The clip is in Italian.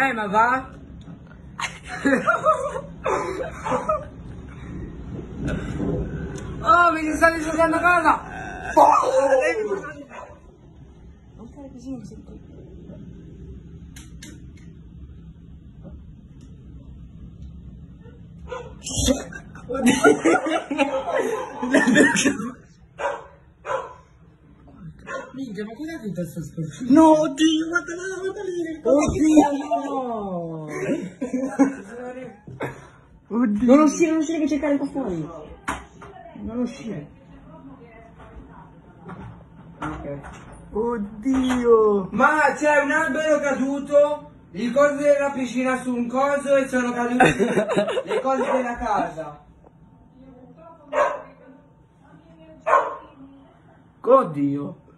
ai mas vá oh, me insane sa na casa. Não Minchia, ma cos'è tutta sta sporcizia? No, oddio, guarda là, guarda lì. Oddio, no! Oddio. Non uscire, non uscire che cane qua fuori. Non uscire. Ok. Oddio. Ma c'è un albero caduto, il coso della piscina su un coso e sono cadute le cose della casa. Oddio.